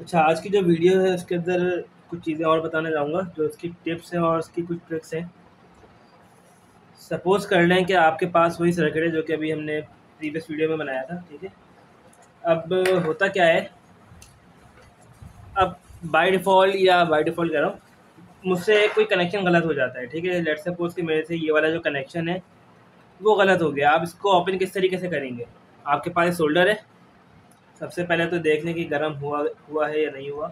अच्छा आज की जो वीडियो है, उसके अंदर कुछ चीज़ें और बताने जाऊँगा, जो उसकी टिप्स हैं और उसकी कुछ ट्रिक्स हैं। सपोज़ कर लें कि आपके पास वही सर्किट है, जो कि अभी हमने प्रीवियस वीडियो में बनाया था, ठीक है? अब होता क्या है? अब बाय डिफ़ॉल्ट या बाय डिफ़ॉल्ट कह रहा हूँ, मुझसे कोई कनेक्शन गलत हो जाता है, ठीक है? लेट सपोज़ कि मेरे से ये वाला जो कनेक्शन है, वो गलत हो गया। आप इसको ओपन किस तरीके से करेंगे? आपके पास सोल्डर है सबसे पहले तो देख लें कि गर्म हुआ हुआ है या नहीं हुआ।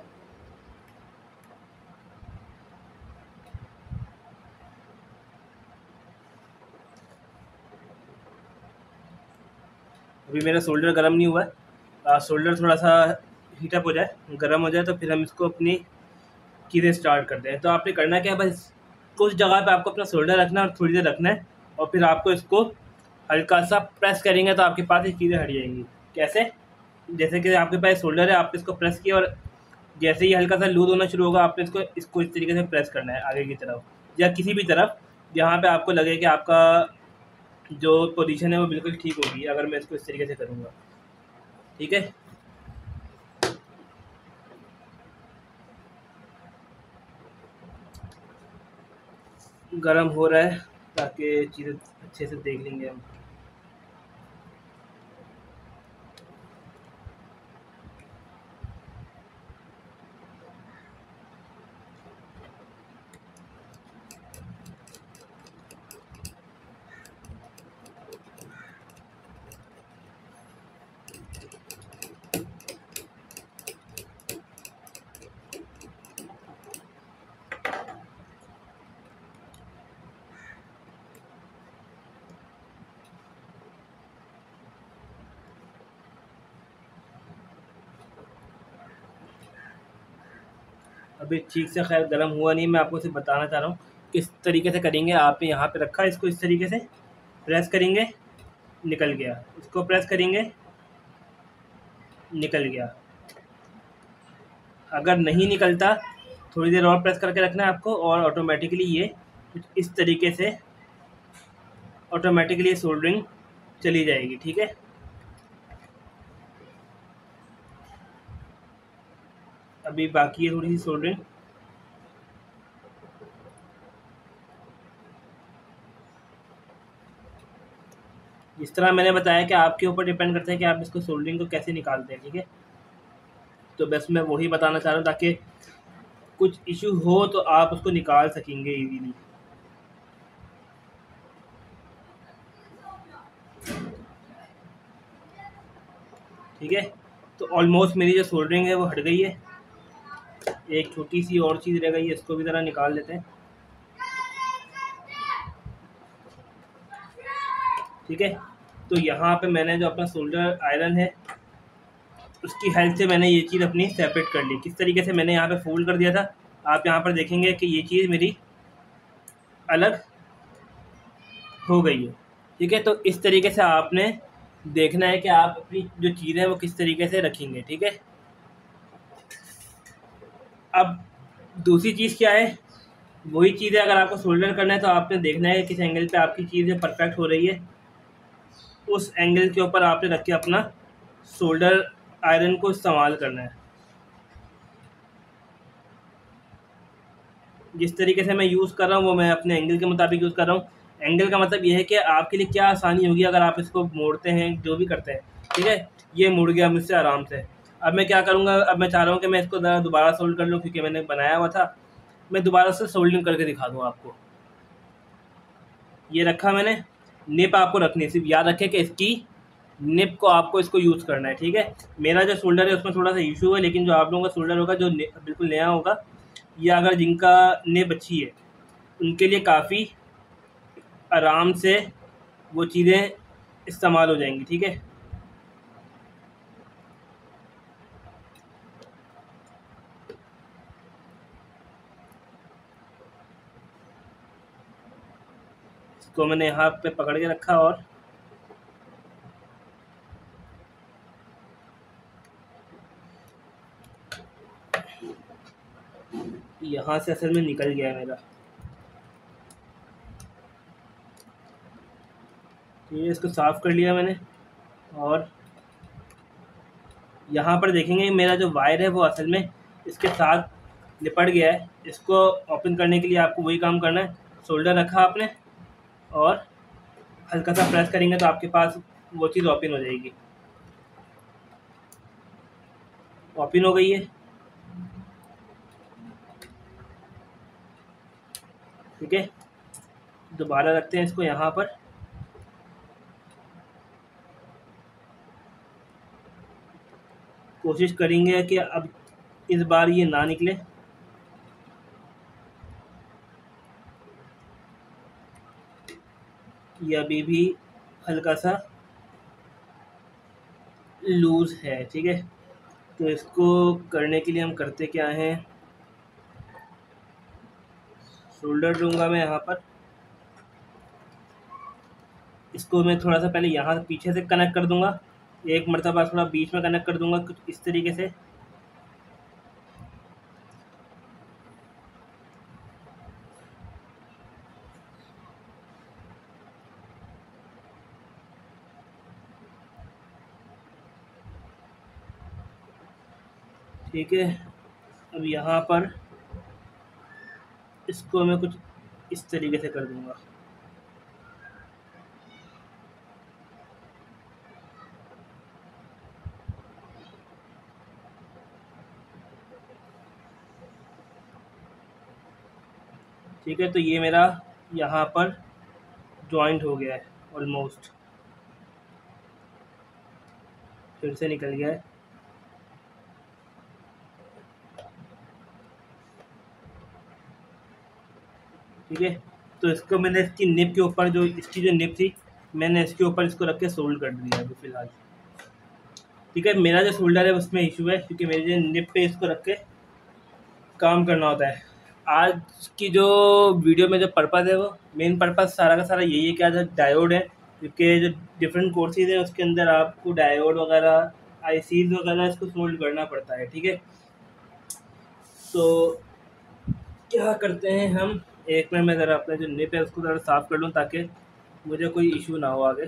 अभी मेरा शोल्डर गर्म नहीं हुआ है। शोल्डर थोड़ा सा हीटअप हो जाए, गर्म हो जाए तो फिर हम इसको अपनी चीज़ें स्टार्ट करते हैं। तो आपने करना क्या है, बस कुछ जगह पे आपको अपना शोल्डर रखना है और थोड़ी देर रखना है और फिर आपको इसको हल्का सा प्रेस करेंगे तो आपके पास ये चीज़ें हट जाएँगी। कैसे? जैसे कि आपके पास शोल्डर है, आपने इसको प्रेस किया और जैसे ही हल्का सा लूज होना शुरू होगा, आपने इसको इसको इस तरीके से प्रेस करना है आगे की तरफ़ या किसी भी तरफ़ जहाँ पे आपको लगे कि आपका जो पोजीशन है वो बिल्कुल ठीक होगी, अगर मैं इसको इस तरीके से करूँगा। ठीक है? गर्म हो रहा है ताकि चीज़ें अच्छे से देख लेंगे हम। अभी ठीक से खैर गर्म हुआ नहीं, मैं आपको सिर्फ़ बताना चाह रहा हूँ। किस तरीके से करेंगे आपने यहाँ पे रखा इसको, इस तरीके से प्रेस करेंगे, निकल गया। इसको प्रेस करेंगे, निकल गया। अगर नहीं निकलता, थोड़ी देर और प्रेस करके रखना है आपको, और ऑटोमेटिकली ये इस तरीके से ऑटोमेटिकली सोल्डरिंग चली जाएगी, ठीक है? अभी बाकी है, थोड़ी सी सोल्डरिंग जिस तरह मैंने बताया कि आपके ऊपर डिपेंड करता है कि आप इसको सोल्डरिंग को कैसे निकालते हैं, ठीक है? तो बस मैं वही बताना चाह रहा हूँ, ताकि कुछ इशू हो तो आप उसको निकाल सकेंगे इजीली ठीक है? तो ऑलमोस्ट मेरी जो सोल्डरिंग है वो हट गई है। एक छोटी सी और चीज़ रह गई है इसको भी ज़रा निकाल लेते हैं। ठीक है? तो यहाँ पे मैंने जो अपना सोल्डर आयरन है, उसकी हेल्प से मैंने ये चीज़ अपनी सेपरेट कर ली। किस तरीके से मैंने यहाँ पे फोल्ड कर दिया था, आप यहाँ पर देखेंगे कि ये चीज़ मेरी अलग हो गई है। ठीक है? तो इस तरीके से आपने देखना है कि आप अपनी जो चीज़ें वो किस तरीके से रखेंगे। ठीक है? अब दूसरी चीज़ क्या है? वही चीज़ है, अगर आपको सोल्डर करना है तो आपने देखना है किस एंगल पे आपकी चीज़ें परफेक्ट हो रही है। उस एंगल के ऊपर आपने रख के अपना सोल्डर आयरन को इस्तेमाल करना है। जिस तरीके से मैं यूज़ कर रहा हूँ, वो मैं अपने एंगल के मुताबिक यूज़ कर रहा हूँ। एंगल का मतलब ये है कि आपके लिए क्या आसानी होगी अगर आप इसको मोड़ते हैं, जो भी करते हैं। ठीक है? ये मुड़ गया मुझसे आराम से। अब मैं क्या करूँगा? अब मैं चाह रहा हूँ कि मैं इसको दोबारा सोल्ड कर लूँ, क्योंकि मैंने बनाया हुआ था। मैं दोबारा से सोल्डिंग करके दिखा दूँ आपको। ये रखा मैंने। निप आपको रखनी सिर्फ़ याद रखें कि इसकी निप को आपको इसको यूज़ करना है, ठीक है? मेरा जो शोल्डर है, उसमें थोड़ा सा इशू है, लेकिन जो आप लोगों का शोल्डर होगा, जो बिल्कुल नया होगा, या अगर जिनका निप अच्छी है, उनके लिए काफ़ी आराम से वो चीज़ें इस्तेमाल हो जाएँगी, ठीक है? इसको मैंने यहाँ पे पकड़ के रखा और यहाँ से असल में निकल गया मेरा। तो ये इसको साफ़ कर लिया मैंने और यहाँ पर देखेंगे मेरा जो वायर है वो असल में इसके साथ लिपट गया है। इसको ओपन करने के लिए आपको वही काम करना है। शोल्डर रखा आपने। और हल्का सा प्रेस करेंगे तो आपके पास वो चीज़ ओपन हो जाएगी। ओपन हो गई है। ठीक है? दोबारा रखते हैं इसको यहाँ पर। कोशिश करेंगे कि अब इस बार ये ना निकले। ये अभी भी हल्का सा लूज़ है, ठीक है? तो इसको करने के लिए हम करते क्या हैं? शोल्डर लूँगा मैं यहाँ पर। इसको मैं थोड़ा सा पहले यहाँ पीछे से कनेक्ट कर दूँगा। एक मरतबा थोड़ा बीच में कनेक्ट कर दूँगा कुछ इस तरीके से। ठीक है। अब यहाँ पर इसको मैं कुछ इस तरीके से कर दूँगा। ठीक है तो ये मेरा यहाँ पर जॉइंट हो गया है ऑलमोस्ट फिर से निकल गया है। ठीक है? तो इसको मैंने इसकी निप के ऊपर जो इसकी जो निप थी, मैंने इसके ऊपर इसको रख के सोल्ड कर दिया अभी फ़िलहाल। ठीक है? मेरा जो शोल्डर है, उसमें इशू है, क्योंकि मेरे जो निप पे इसको रख के काम करना होता है। आज की जो वीडियो में जो पर्पज़ है वो मेन पर्पज़ सारा का सारा यही है कि आज डायोड है, क्योंकि जो डिफरेंट कोर्सेज हैं, उसके अंदर आपको डायोड वगैरह आईसीज वगैरह इसको सोल्ड करना पड़ता है, ठीक है? तो क्या करते हैं हम? एक मिनट में ज़रा अपने जो निप है, उसको ज़रा साफ़ कर लूँ ताकि मुझे कोई इशू ना हो आगे।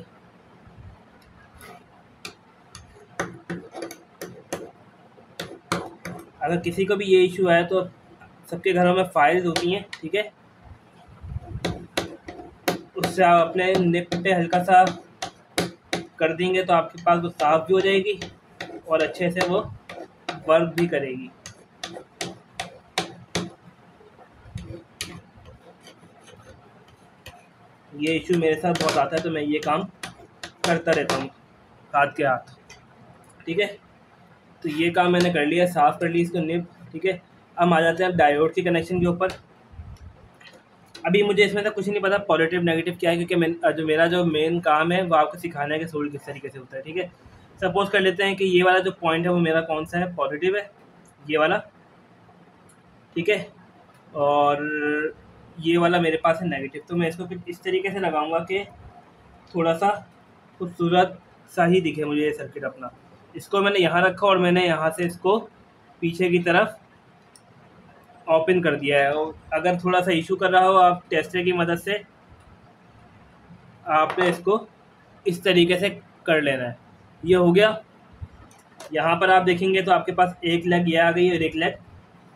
अगर किसी को भी ये इशू आया तो सबके घरों में फाइल्स होती हैं, ठीक है? उससे आप अपने निप पे हल्का सा कर देंगे तो आपके पास वो साफ़ भी हो जाएगी और अच्छे से वो वर्क भी करेगी। ये इशू मेरे साथ बहुत आता है तो मैं ये काम करता रहता हूँ, हाथ के हाथ। ठीक है? तो ये काम मैंने कर लिया, साफ़ कर ली इसको निब, ठीक है? अब आ जाते हैं डायोड के कनेक्शन के ऊपर। अभी मुझे इसमें से कुछ नहीं पता पॉजिटिव नेगेटिव क्या है, क्योंकि मैं जो मेरा जो मेन काम है, वो आपको सिखाना है कि सोल्ड किस तरीके से होता है, ठीक है? सपोज़ कर लेते हैं कि ये वाला जो पॉइंट है, वो मेरा कौन सा है? पॉजिटिव है, ये वाला। ठीक है? और ये वाला मेरे पास है नेगेटिव तो मैं इसको इस तरीके से लगाऊँगा कि थोड़ा सा खूबसूरत सा ही दिखे मुझे ये सर्किट अपना। इसको मैंने यहाँ रखा और मैंने यहाँ से इसको पीछे की तरफ़ ओपन कर दिया है। और अगर थोड़ा सा इशू कर रहा हो आप टेस्टर की मदद से, आपने इसको इस तरीके से कर लेना है। ये हो गया। यहाँ पर आप देखेंगे तो आपके पास एक लेग ये आ गई है और एक लेग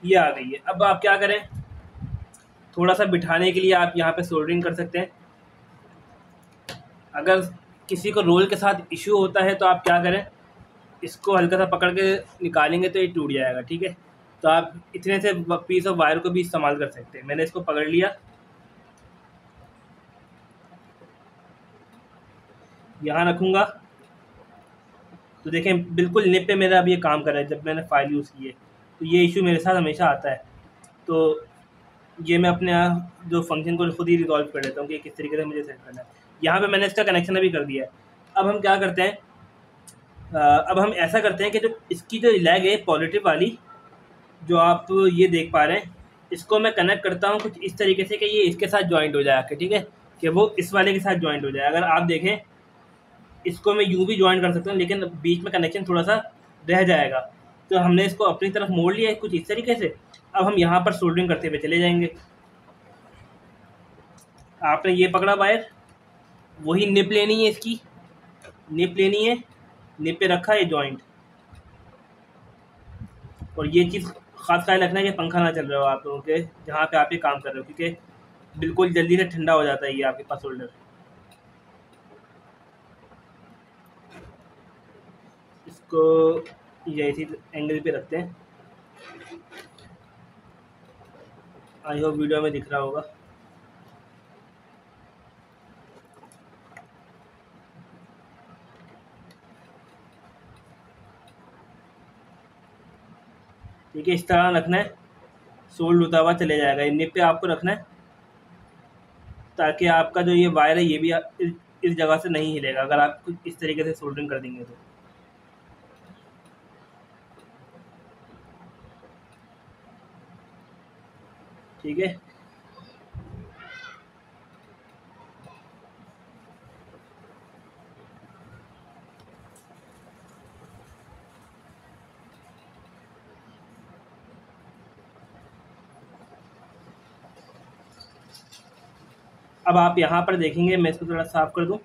ये आ गई है। अब आप क्या करें? थोड़ा सा बिठाने के लिए आप यहाँ पे सोल्डरिंग कर सकते हैं। अगर किसी को रोल के साथ इशू होता है तो आप क्या करें? इसको हल्का सा पकड़ के निकालेंगे तो ये टूट जाएगा, ठीक है? तो आप इतने से पीस ऑफ़ वायर को भी इस्तेमाल कर सकते हैं। मैंने इसको पकड़ लिया। यहाँ रखूँगा। तो देखें, बिल्कुल निप पे मेरा अब ये काम कर रहा है, जब मैंने फ़ाइल यूज़ की है। तो ये इशू मेरे साथ हमेशा आता है। तो ये मैं अपने जो फ़ंक्शन को खुद ही रिजॉल्व कर लेता हूँ कि किस तरीके से मुझे सेट करना है। यहाँ पे मैंने इसका कनेक्शन अभी कर दिया है। अब हम क्या करते हैं? अब हम ऐसा करते हैं कि जो इसकी जो लैग है पॉजिटिव वाली, जो आप ये देख पा रहे हैं, इसको मैं कनेक्ट करता हूँ कुछ इस तरीके से कि ये इसके साथ ज्वाइंट हो जाए ठीक है? कि वो इस वाले के साथ ज्वाइंट हो जाए। अगर आप देखें, इसको मैं यूँ भी ज्वाइंट कर सकता हूँ, लेकिन बीच में कनेक्शन थोड़ा सा रह जाएगा। तो हमने इसको अपनी तरफ़ मोड़ लिया है कुछ इस तरीके से। अब हम यहाँ पर सोल्डरिंग करते हुए चले जाएँगे। आपने ये पकड़ा वायर। वही निप लेनी है इसकी। निप लेनी है। निप पे रखा है जॉइंट और ये चीज़ ख़ास ख्याल रखना है कि पंखा ना चल रहा हो आप लोगों के, जहाँ पे आप ये काम कर रहे हो, क्योंकि बिल्कुल जल्दी से ठंडा हो जाता है ये आपके पास होल्डर इसको ये इसी एंगल पे रखते हैं। आई होप वीडियो में दिख रहा होगा। ठीक है, इस तरह रखना है। सोल्ड होता हुआ चले जाएगा। निप पे आपको रखना है, ताकि आपका जो ये वायर है, ये भी इस जगह से नहीं हिलेगा। अगर आप इस तरीके से सोल्डरिंग कर देंगे तो। ठीक है? अब आप यहाँ पर देखेंगे, मैं इसको थोड़ा साफ़ कर दूँ।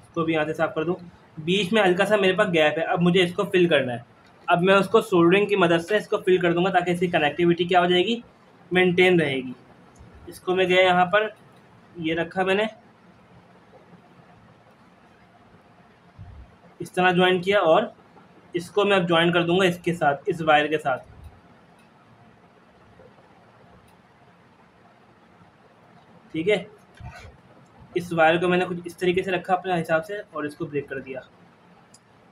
इसको भी यहाँ से साफ़ कर दूँ। बीच में हल्का सा मेरे पास गैप है, अब मुझे इसको फिल करना है। अब मैं उसको सोल्डरिंग की मदद से इसको फिल कर दूँगा ताकि इसकी कनेक्टिविटी क्या हो जाएगी। मेंटेन रहेगी। इसको मैं गया यहाँ पर, ये रखा मैंने। इस तरह ज्वाइन किया और इसको मैं अब ज्वाइन कर दूँगा इसके साथ, इस वायर के साथ। ठीक है? इस वायर को मैंने कुछ इस तरीके से रखा अपने हिसाब से और इसको ब्रेक कर दिया।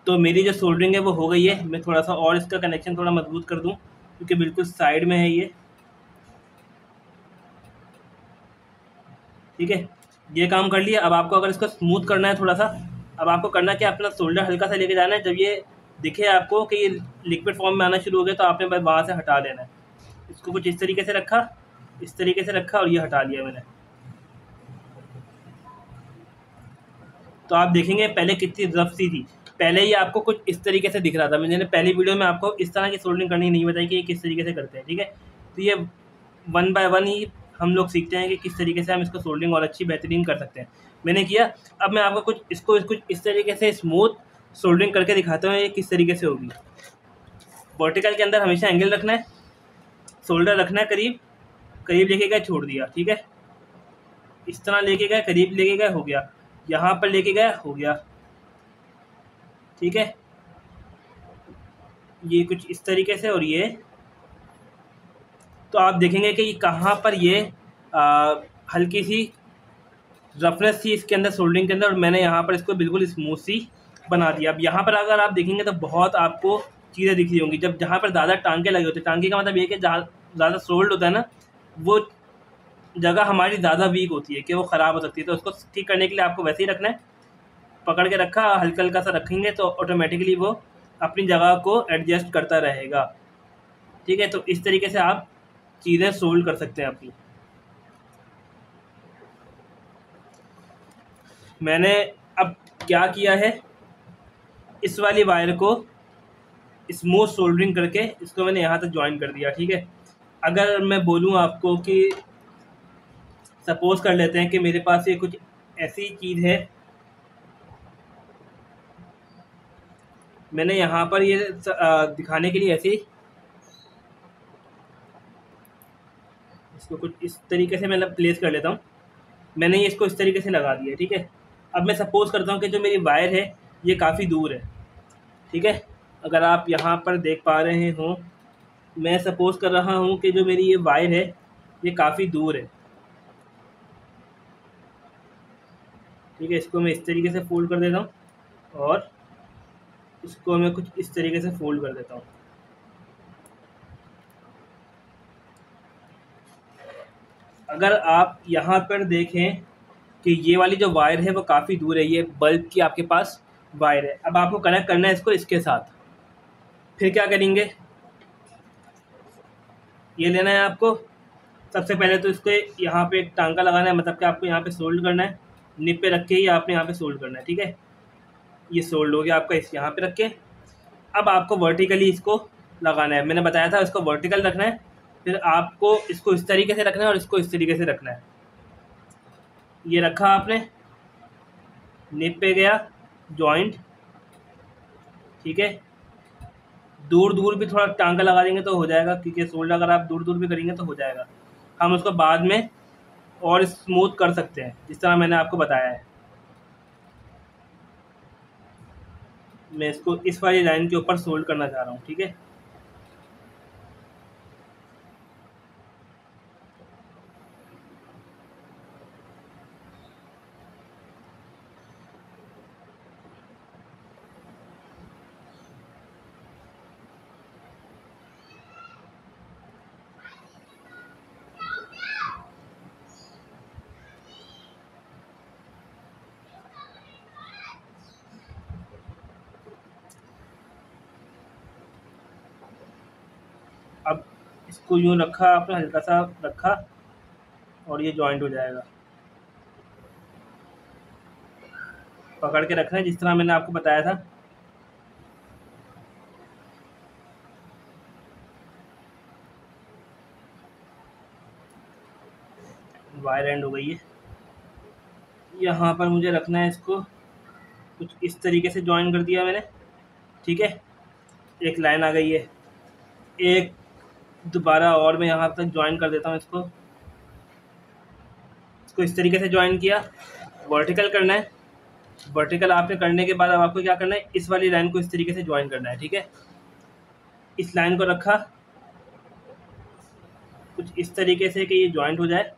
तो मेरी जो सोल्डरिंग है वो हो गई है। मैं थोड़ा सा और इसका कनेक्शन थोड़ा मज़बूत कर दूँ, क्योंकि बिल्कुल साइड में है ये। ठीक है? ये काम कर लिया। अब आपको अगर इसको स्मूथ करना है थोड़ा सा, अब आपको करना क्या अपना शोल्डर हल्का सा लेके जाना है। जब ये दिखे आपको कि ये लिक्विड फॉर्म में आना शुरू हो गया तो आपने बस वहाँ से हटा लेना है। इसको कुछ इस तरीके से रखा, इस तरीके से रखा और ये हटा लिया मैंने। तो आप देखेंगे पहले कितनी रफ सी थी। पहले ही आपको कुछ इस तरीके से दिख रहा था। मैंने पहली वीडियो में आपको इस तरह की सोल्डिंग करनी नहीं बताई कि ये किस तरीके से करते हैं, ठीक है? तो ये वन बाय वन ही हम लोग सीखते हैं कि किस तरीके से हम इसको सोल्डिंग और अच्छी बेहतरीन कर सकते हैं। मैंने किया, अब मैं आपको कुछ इसको कुछ इस तरीके से स्मूथ सोल्डिंग करके दिखाता हूँ, ये किस तरीके से होगी। वर्टिकल के अंदर हमेशा एंगल रखना है शोल्डर रखना है, करीब करीब लेके गए, छोड़ दिया, ठीक है? इस तरह लेके गए, करीब लेके गए, हो गया। यहाँ पर लेके गए, हो गया। ठीक है? ये कुछ इस तरीके से और ये तो आप देखेंगे कि कहाँ पर ये हल्की सी रफनेस थी इसके अंदर सोल्डिंग के अंदर, और मैंने यहाँ पर इसको बिल्कुल स्मूथ सी बना दिया। अब यहाँ पर अगर आप देखेंगे तो बहुत आपको चीज़ें दिख रही होंगी। जब जहाँ पर ज़्यादा टांके लगे होते हैं टांके का मतलब ये कि ज़्यादा सोल्ड होता है ना, वो जगह हमारी ज़्यादा वीक होती है, कि वो ख़राब हो सकती है। तो उसको ठीक करने के लिए आपको वैसे ही रखना है। पकड़ के रखा हल्का हल्का सा रखेंगे तो ऑटोमेटिकली वो अपनी जगह को एडजस्ट करता रहेगा। ठीक है तो इस तरीके से आप चीज़ें सोल्व कर सकते हैं अपनी मैंने अब क्या किया है, इस वाली वायर को स्मूथ सोल्डरिंग करके इसको मैंने यहाँ तक ज्वाइन कर दिया, ठीक है? अगर मैं बोलूँ आपको कि सपोज़ कर लेते हैं कि मेरे पास ये कुछ ऐसी चीज़ है। मैंने यहाँ पर ये दिखाने के लिए ऐसी इसको कुछ इस तरीके से मैं प्लेस कर लेता हूँ। मैंने ये इसको इस तरीके से लगा दिया, ठीक है? अब मैं सपोज़ करता हूँ कि जो मेरी वायर है, ये काफ़ी दूर है, ठीक है? अगर आप यहाँ पर देख पा रहे हों, मैं सपोज़ कर रहा हूँ कि जो मेरी ये वायर है, ये काफ़ी दूर है। ठीक है, इसको मैं इस तरीके से फोल्ड कर देता हूँ और इसको मैं कुछ इस तरीके से फोल्ड कर देता हूँ। अगर आप यहाँ पर देखें कि ये वाली जो वायर है वो काफ़ी दूर है, ये बल्ब की आपके पास वायर है। अब आपको कनेक्ट करना है इसको इसके साथ। फिर क्या करेंगे? ये लेना है आपको। सबसे पहले तो इसको यहाँ पे एक टांका लगाना है मतलब कि आपको यहाँ पे सोल्ड करना है। निप पे रख के ही आपने यहाँ पे सोल्ड करना है, ठीक है? ये सोल्ड हो गया आपका, इस यहाँ पे रख के। अब आपको वर्टिकली इसको लगाना है। मैंने बताया था इसको वर्टिकल रखना है। फिर आपको इसको इस तरीके से रखना है और इसको इस तरीके से रखना है। ये रखा आपने। निप पे गया। जॉइंट ठीक है। दूर दूर भी थोड़ा टांका लगा देंगे तो हो जाएगा, क्योंकि सोल्डर अगर आप दूर दूर भी करेंगे तो हो जाएगा। हम उसको बाद में और स्मूथ कर सकते हैं, जिस तरह मैंने आपको बताया है। मैं इसको इस वाली लाइन के ऊपर सोल्ड करना चाह रहा हूँ, ठीक है अब इसको यूँ रखा आपने हल्का सा रखा और ये जॉइंट हो जाएगा। पकड़ के रखना है, जिस तरह मैंने आपको बताया था। वायर एंड हो गई है। यहाँ पर मुझे रखना है इसको। कुछ इस तरीके से ज्वाइन कर दिया मैंने, ठीक है? एक लाइन आ गई है। एक दोबारा और मैं यहाँ तक ज्वाइन कर देता हूँ इसको। इसको इस तरीके से ज्वाइन किया। वर्टिकल करना है। वर्टिकल आपने करने के बाद अब आपको क्या करना है? इस वाली लाइन को इस तरीके से ज्वाइन करना है, ठीक है? इस लाइन को रखा। कुछ इस तरीके से कि ये ज्वाइंट हो जाए।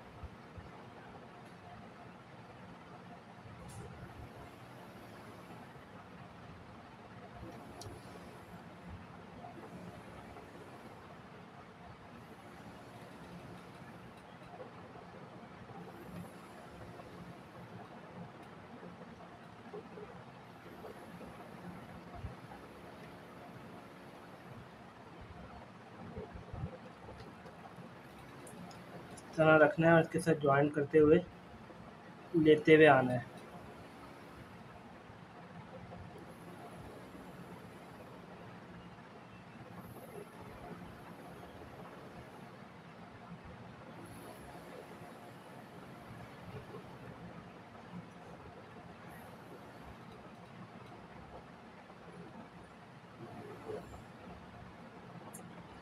तरह रखना है और इसके साथ ज्वाइन करते हुए लेते हुए आना है।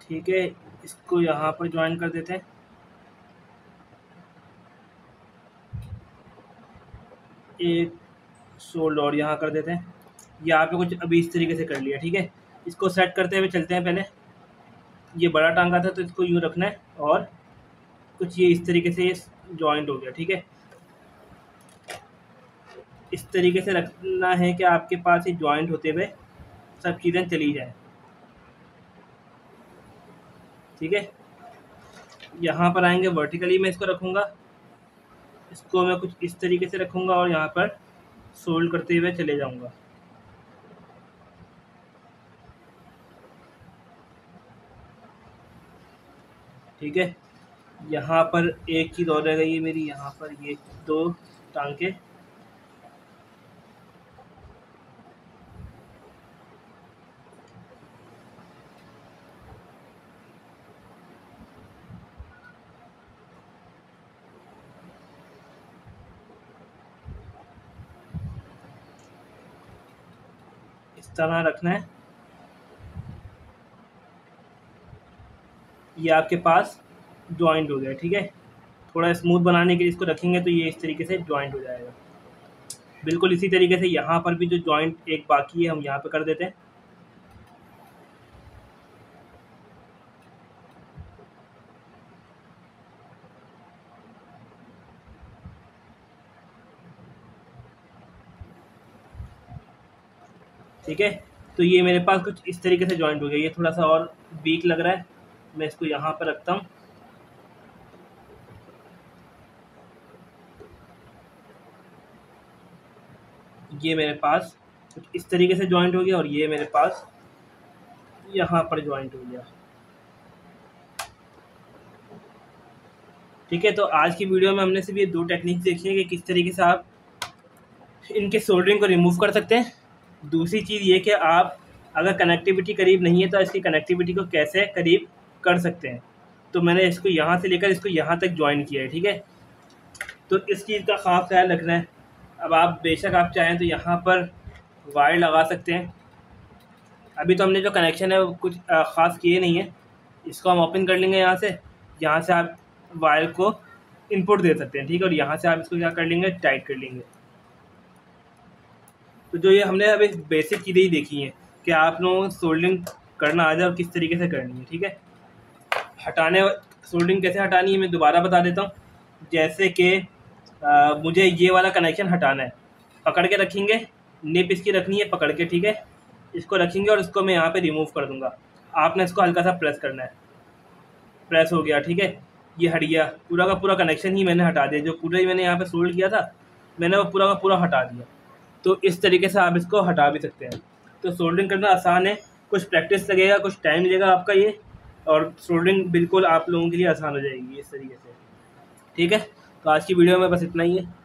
ठीक है, इसको यहाँ पर ज्वाइन कर देते हैं। एक सोल्ड और यहाँ कर देते हैं। यहाँ पे कुछ अभी इस तरीके से कर लिया, ठीक है? इसको सेट करते हुए चलते हैं पहले। ये बड़ा टांगा था तो इसको यूँ रखना है और कुछ ये इस तरीके से जॉइंट हो गया, ठीक है? इस तरीके से रखना है कि आपके पास ये जॉइंट होते हुए सब चीज़ें चली जाए। ठीक है? यहाँ पर आएँगे वर्टिकली मैं इसको रखूँगा। इसको मैं कुछ इस तरीके से रखूँगा और यहाँ पर सोल्ड करते हुए चले जाऊँगा। ठीक है? यहाँ पर एक चीज़ और रह गई है मेरी, यहाँ पर ये दो टांके। तरह रखना है। ये आपके पास ज्वाइंट हो गया, ठीक है? थोड़ा स्मूथ बनाने के लिए इसको रखेंगे तो ये इस तरीके से ज्वाइंट हो जाएगा। बिल्कुल इसी तरीके से यहाँ पर भी जो ज्वाइंट एक बाकी है, हम यहाँ पे कर देते हैं। ठीक है? तो ये मेरे पास कुछ इस तरीके से जॉइंट हो गया। ये थोड़ा सा और वीक लग रहा है। मैं इसको यहाँ पर रखता हूँ। ये मेरे पास कुछ इस तरीके से जॉइंट हो गया और ये मेरे पास यहाँ पर जॉइंट हो गया। ठीक है? तो आज की वीडियो में हमने सिर्फ़ ये दो टेक्निक देखी है कि किस तरीके से आप इनके सोल्डरिंग को रिमूव कर सकते हैं। दूसरी चीज़ ये कि आप अगर कनेक्टिविटी करीब नहीं है तो इसकी कनेक्टिविटी को कैसे करीब कर सकते हैं? तो मैंने इसको यहाँ से लेकर इसको यहाँ तक ज्वाइन किया है, ठीक है? तो इस चीज़ का ख़ास ख्याल रखना है। अब आप बेशक आप चाहें तो यहाँ पर वायर लगा सकते हैं। अभी तो हमने जो कनेक्शन है, वो कुछ ख़ास किए नहीं है। इसको हम ओपन कर लेंगे यहाँ से। यहाँ से आप वायर को इनपुट दे सकते हैं, ठीक है? और यहाँ से आप इसको क्या कर लेंगे? टाइट कर लेंगे। तो जो ये हमने अभी बेसिक चीज़ें ही देखी हैं कि आप लोगों को सोल्डिंग करना आ जाए और किस तरीके से करनी है, ठीक है? हटाने सोल्डिंग कैसे हटानी है मैं दोबारा बता देता हूँ। जैसे कि मुझे ये वाला कनेक्शन हटाना है। पकड़ के रखेंगे निप इसकी रखनी है पकड़ के, ठीक है? इसको रखेंगे और इसको मैं यहाँ पे रिमूव कर दूँगा। आपने इसको हल्का सा प्रेस करना है। प्रेस हो गया, ठीक है? ये हट गया। पूरा का पूरा कनेक्शन ही मैंने हटा दिया। जो पूरा ही मैंने यहाँ पे सोल्ड किया था, मैंने वो पूरा का पूरा हटा दिया। तो इस तरीके से आप इसको हटा भी सकते हैं। तो सोल्डरिंग करना आसान है। कुछ प्रैक्टिस लगेगा, कुछ टाइम लगेगा आपका ये, और सोल्डरिंग बिल्कुल आप लोगों के लिए आसान हो जाएगी इस तरीके से। ठीक है? तो आज की वीडियो में बस इतना ही है।